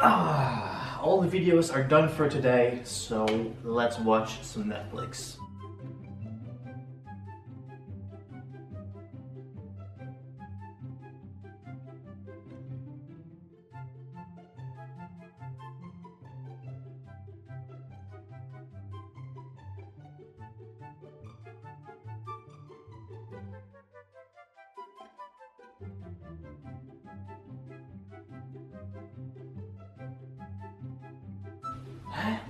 Ah, all the videos are done for today, so let's watch some Netflix. Huh?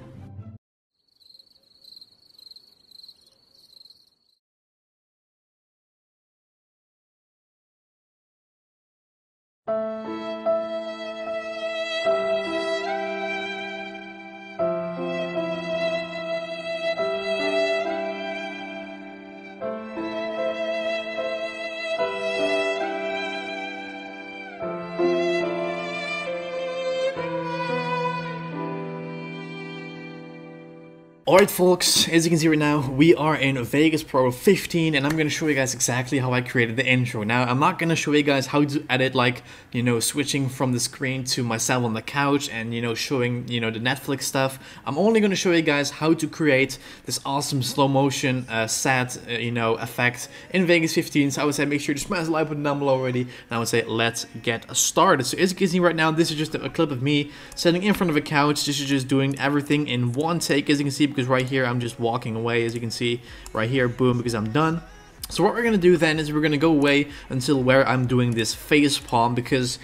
Alright folks, as you can see right now, we are in Vegas Pro 15 and I'm going to show you guys exactly how I created the intro. Now, I'm not going to show you guys how to edit like, you know, switching from the screen to myself on the couch and, you know, showing, you know, the Netflix stuff. I'm only going to show you guys how to create this awesome slow motion uh, sad, uh, you know, effect in Vegas 15. So I would say make sure to smash the like button down below already and I would say let's get started. So as you can see right now, this is just a clip of me sitting in front of a couch. This is just doing everything in one take as you can see because right here. I'm just walking away as you can see right here. Boom because I'm done. So what we're gonna do then is we're gonna go away until where I'm doing this face palm because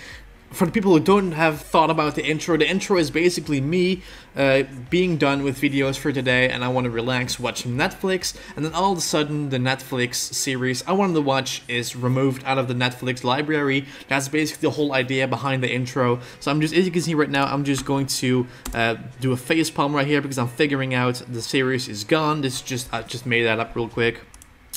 for the people who don't have thought about the intro, the intro is basically me uh, being done with videos for today and I want to relax watching Netflix and then all of a sudden the Netflix series I wanted to watch is removed out of the Netflix library. That's basically the whole idea behind the intro. So I'm just, as you can see right now, I'm just going to uh, do a face palm right here because I'm figuring out the series is gone. This just, I just made that up real quick.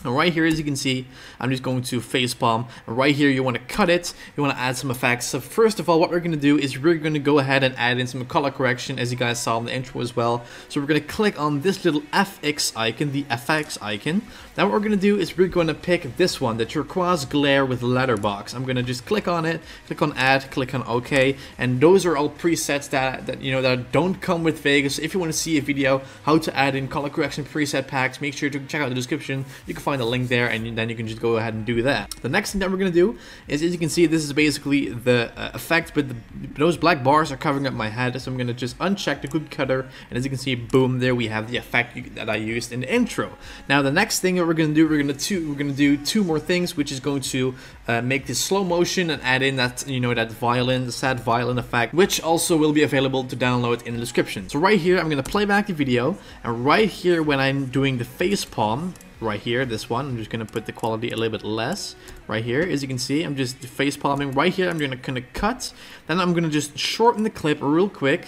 And right here, as you can see, I'm just going to facepalm. Right here, you want to cut it. You want to add some effects. So first of all, what we're going to do is we're going to go ahead and add in some color correction, as you guys saw in the intro as well. So we're going to click on this little FX icon, the FX icon. Now what we're going to do is we're going to pick this one, the turquoise glare with letterbox. I'm going to just click on it, click on add, click on OK. And those are all presets that, that you know that don't come with Vegas. If you want to see a video how to add in color correction preset packs, make sure to check out the description. You can find a link there and then you can just go ahead and do that. The next thing that we're going to do is, as you can see, this is basically the uh, effect, but the, those black bars are covering up my head, so I'm going to just uncheck the cookie cutter, and as you can see, boom, there we have the effect that I used in the intro. Now, the next thing that we're going to do, we're going to we're going to do two more things, which is going to uh, make this slow motion and add in that, you know, that violin, the sad violin effect, which also will be available to download in the description. So right here, I'm going to play back the video, and right here, when I'm doing the face palm, right here, this one. I'm just going to put the quality a little bit less right here. As you can see, I'm just face palming right here. I'm going to kind of cut. Then I'm going to just shorten the clip real quick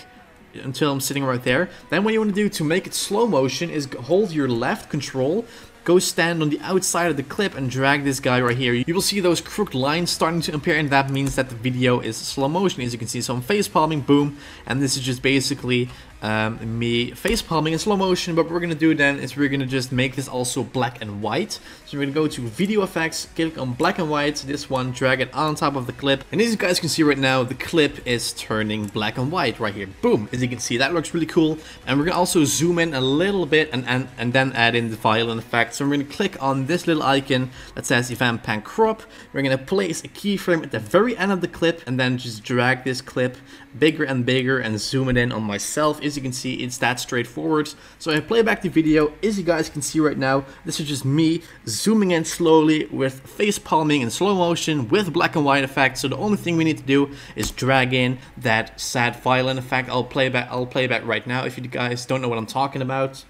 until I'm sitting right there. Then what you want to do to make it slow motion is hold your left control go stand on the outside of the clip and drag this guy right here. You will see those crooked lines starting to appear and that means that the video is slow motion as you can see. So I'm face palming, boom, and this is just basically um, me face palming in slow motion. But what we're gonna do then is we're gonna just make this also black and white. So we're gonna go to video effects, click on black and white, this one, drag it on top of the clip. And as you guys can see right now, the clip is turning black and white right here. Boom, as you can see, that looks really cool. And we're gonna also zoom in a little bit and, and, and then add in the violin effect. So we're gonna click on this little icon that says event pan crop. We're gonna place a keyframe at the very end of the clip and then just drag this clip bigger and bigger and zoom it in on myself you can see, it's that straightforward. So I play back the video, as you guys can see right now, this is just me zooming in slowly with face palming in slow motion with black and white effect. So the only thing we need to do is drag in that sad violin effect. I'll play back, I'll play back right now if you guys don't know what I'm talking about.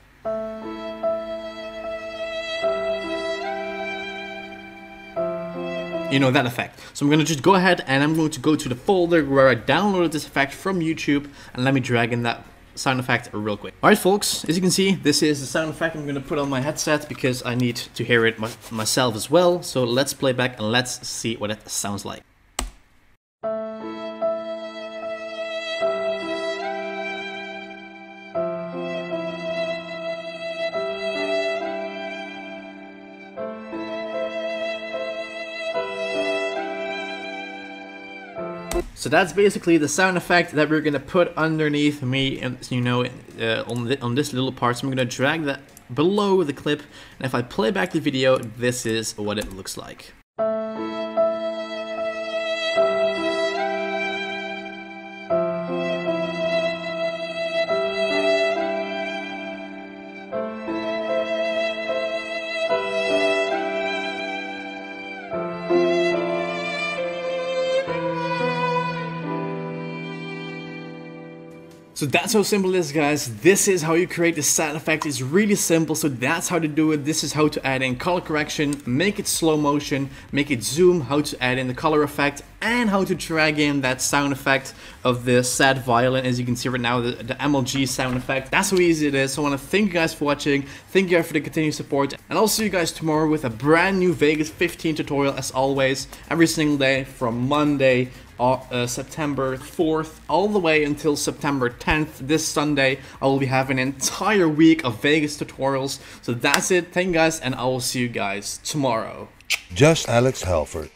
you know, that effect. So I'm going to just go ahead and I'm going to go to the folder where I downloaded this effect from YouTube and let me drag in that sound effect real quick. Alright folks, as you can see, this is the sound effect I'm going to put on my headset because I need to hear it myself as well. So let's play back and let's see what it sounds like. So that's basically the sound effect that we're gonna put underneath me, and you know, uh, on on this little part. So I'm gonna drag that below the clip, and if I play back the video, this is what it looks like. So that's how simple it is guys. This is how you create the sound effect. It's really simple. So that's how to do it. This is how to add in color correction, make it slow motion, make it zoom, how to add in the color effect, and how to drag in that sound effect of the sad violin. As you can see right now, the, the MLG sound effect. That's how easy it is. So I want to thank you guys for watching. Thank you guys for the continued support. And I'll see you guys tomorrow with a brand new Vegas 15 tutorial as always. Every single day from Monday uh, September 4th all the way until September 10th. This Sunday, I will be having an entire week of Vegas tutorials. So that's it. Thank you guys, and I will see you guys tomorrow. Just Alex Halford.